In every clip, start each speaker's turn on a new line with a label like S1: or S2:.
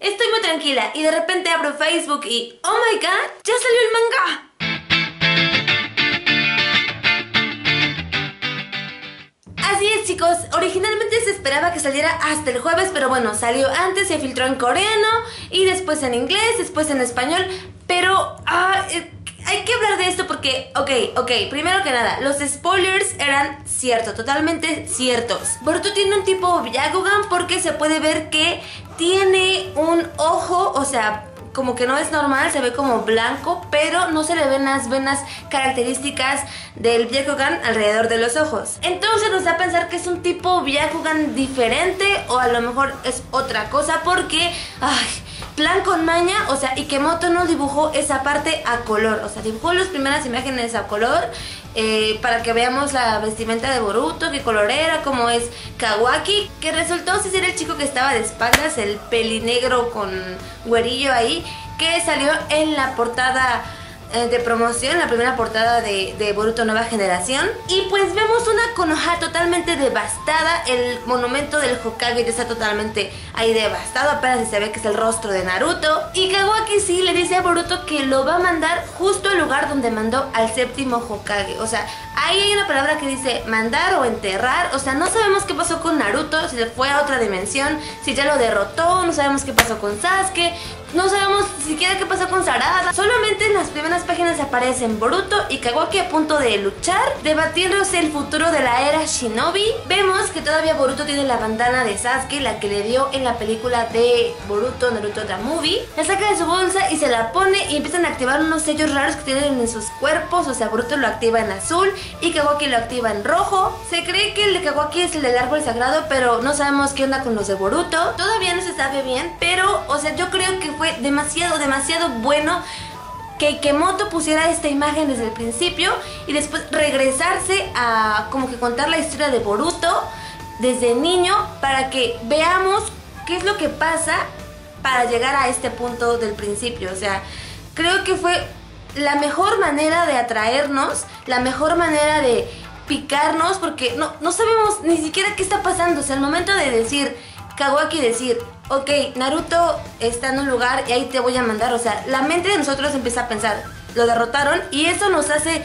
S1: Estoy muy tranquila y de repente abro Facebook y ¡Oh my god! ¡Ya salió el manga! Así es chicos, originalmente se esperaba que saliera hasta el jueves, pero bueno, salió antes, se filtró en coreano y después en inglés, después en español, pero ah, eh, hay que hablar de esto porque, ok, ok, primero que nada, los spoilers eran ciertos, totalmente ciertos. Boruto tiene un tipo Byakugan porque se puede ver que tiene un ojo, o sea, como que no es normal, se ve como blanco, pero no se le ven las venas características del Byakugan alrededor de los ojos. Entonces nos da a pensar que es un tipo Byakugan diferente o a lo mejor es otra cosa porque, ay, plan con maña, o sea, Ikemoto no dibujó esa parte a color, o sea, dibujó las primeras imágenes a color eh, para que veamos la vestimenta de Boruto, qué color era, cómo es Kawaki, que resultó ser el chico que estaba de espaldas, el pelinegro con güerillo ahí, que salió en la portada de promoción, la primera portada de, de, Boruto Nueva Generación. Y pues vemos una Konoha totalmente devastada, el monumento del Hokage está totalmente ahí devastado, apenas se ve que es el rostro de Naruto. Y Kawaki sí le dice a Boruto que lo va a mandar justo al lugar donde mandó al séptimo Hokage. O sea, ahí hay una palabra que dice mandar o enterrar. O sea, no sabemos qué pasó con Naruto, si se fue a otra dimensión, si ya lo derrotó, no sabemos qué pasó con Sasuke. No sabemos siquiera qué pasó con Sarada. Solamente en las primeras páginas aparecen Boruto y Kawaki a punto de luchar, debatiéndose el futuro de la era Shinobi. Vemos que todavía Boruto tiene la bandana de Sasuke, la que le dio en la película de Boruto Naruto The Movie. La saca de su bolsa y se la pone y empiezan a activar unos sellos raros que tienen en sus cuerpos. O sea, Boruto lo activa en azul y Kawaki lo activa en rojo. Se cree que el de Kawaki es el del árbol sagrado, pero no sabemos qué onda con los de Boruto. Todavía no se sabe bien, pero, o sea, yo creo que fue demasiado, demasiado bueno que Ikemoto pusiera esta imagen desde el principio y después regresarse a como que contar la historia de Boruto desde niño para que veamos qué es lo que pasa para llegar a este punto del principio. O sea, creo que fue la mejor manera de atraernos, la mejor manera de picarnos porque no, no sabemos ni siquiera qué está pasando. O sea, al momento de decir, Kawaki decir, ok, Naruto está en un lugar y ahí te voy a mandar. O sea, la mente de nosotros empieza a pensar, lo derrotaron y eso nos hace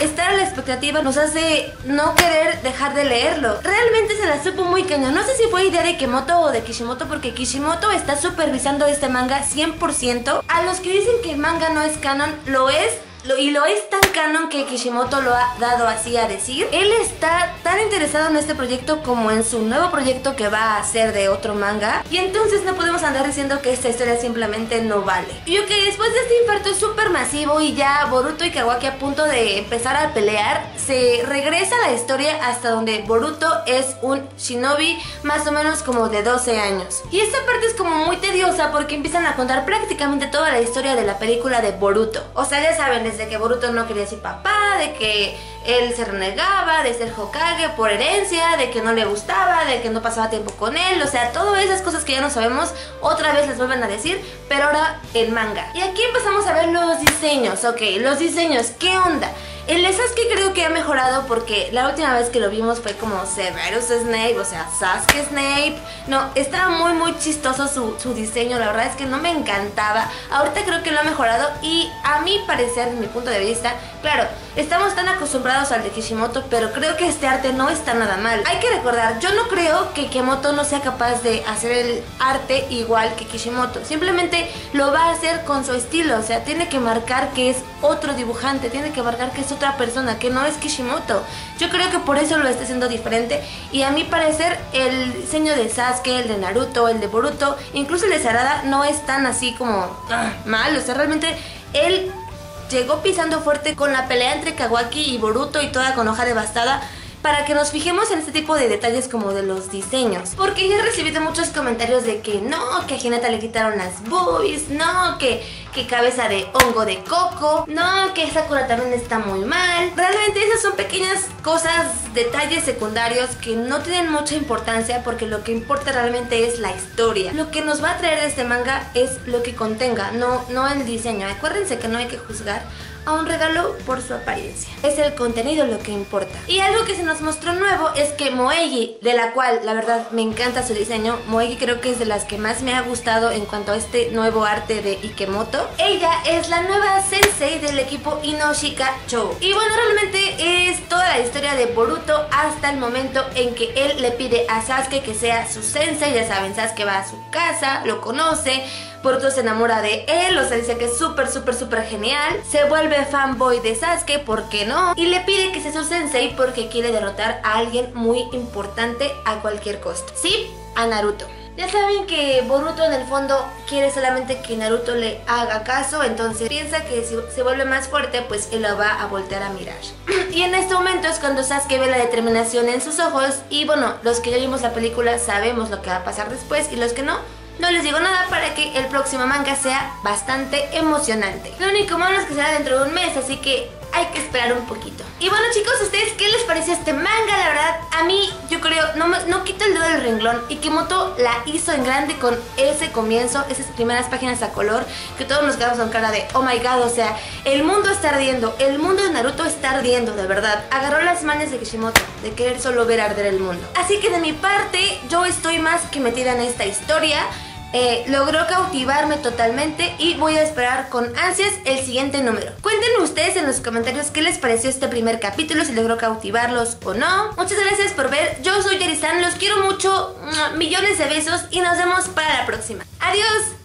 S1: estar a la expectativa, nos hace no querer dejar de leerlo. Realmente se la supo muy cañón. No sé si fue idea de Kimoto o de Kishimoto porque Kishimoto está supervisando este manga 100%. A los que dicen que el manga no es canon, lo es y lo es tan canon que Kishimoto lo ha dado así a decir. Él está tan interesado en este proyecto como en su nuevo proyecto que va a hacer de otro manga. Y entonces no podemos andar diciendo que esta historia simplemente no vale. Y ok, después de este infarto súper masivo y ya Boruto y Kawaki a punto de empezar a pelear, se regresa la historia hasta donde Boruto es un shinobi más o menos como de 12 años. Y esta parte es como muy tediosa porque empiezan a contar prácticamente toda la historia de la película de Boruto. O sea, ya saben, de que Boruto no quería ser papá, de que él se renegaba de ser Hokage por herencia, de que no le gustaba, de que no pasaba tiempo con él, o sea, todas esas cosas que ya no sabemos, otra vez les vuelven a decir, pero ahora en manga. Y aquí empezamos a ver los diseños, ok, los diseños, ¿qué onda? El Sasuke creo que ha mejorado porque la última vez que lo vimos fue como Severus Snape, o sea, Sasuke Snape. No, estaba muy muy chistoso su, su, diseño, la verdad es que no me encantaba. Ahorita creo que lo ha mejorado y a mi parecer, desde mi punto de vista, claro, estamos tan acostumbrados al de Kishimoto, pero creo que este arte no está nada mal. Hay que recordar, yo no creo que Kishimoto no sea capaz de hacer el arte igual que Kishimoto. Simplemente lo va a hacer con su estilo, o sea, tiene que marcar que es otro dibujante, tiene que marcar que es otra persona, que no es Kishimoto. Yo creo que por eso lo está haciendo diferente y a mi parecer el diseño de Sasuke, el de Naruto, el de Boruto, incluso el de Sarada no es tan así como ah, mal, o sea, realmente él llegó pisando fuerte con la pelea entre Kawaki y Boruto y toda con hoja devastada para que nos fijemos en este tipo de detalles como de los diseños. Porque ya he recibido muchos comentarios de que no, que a Hinata le quitaron las boobies, no, que, que cabeza de hongo de coco, no, que Sakura también está muy mal. Realmente esas son pequeñas cosas, detalles secundarios que no tienen mucha importancia porque lo que importa realmente es la historia. Lo que nos va a traer este manga es lo que contenga, no, no el diseño. Acuérdense que no hay que juzgar a un regalo por su apariencia. Es el contenido lo que importa. Y algo que se nos mostró nuevo es que Moegi, de la cual la verdad me encanta su diseño, Moegi creo que es de las que más me ha gustado en cuanto a este nuevo arte de Ikemoto. Ella es la nueva sensei del equipo Inoshika Cho. Y bueno, realmente es toda la historia de Boruto hasta el momento en que él le pide a Sasuke que sea su sensei. Ya saben, Sasuke va a su casa, lo conoce, Boruto se enamora de él, o sea, dice que es súper, súper, súper genial. Se vuelve fanboy de Sasuke, ¿por qué no? Y le pide que sea su sensei porque quiere derrotar a alguien muy importante a cualquier costo. Sí, a Naruto. Ya saben que Boruto en el fondo quiere solamente que Naruto le haga caso, entonces piensa que si se vuelve más fuerte, pues él lo va a voltear a mirar. y en este momento es cuando Sasuke ve la determinación en sus ojos y bueno, los que ya vimos la película sabemos lo que va a pasar después y los que no, no les digo nada para que el próximo manga sea bastante emocionante. Lo único malo es que será dentro de un mes, así que hay que esperar un poquito. Y bueno chicos, ¿a ustedes qué les pareció este manga? La verdad, a mí yo creo, no, no quito el dedo del renglón. Y Kimoto la hizo en grande con ese comienzo, esas primeras páginas a color, que todos nos quedamos con cara de, oh my god, o sea, el mundo está ardiendo, el mundo de Naruto está ardiendo, de verdad. Agarró las manos de Kishimoto, de querer solo ver arder el mundo. Así que de mi parte, yo estoy más que metida en esta historia. Eh, logró cautivarme totalmente y voy a esperar con ansias el siguiente número. Cuéntenme ustedes en los comentarios qué les pareció este primer capítulo, si logró cautivarlos o no. Muchas gracias por ver, yo soy Yerisan, los quiero mucho, millones de besos y nos vemos para la próxima. Adiós.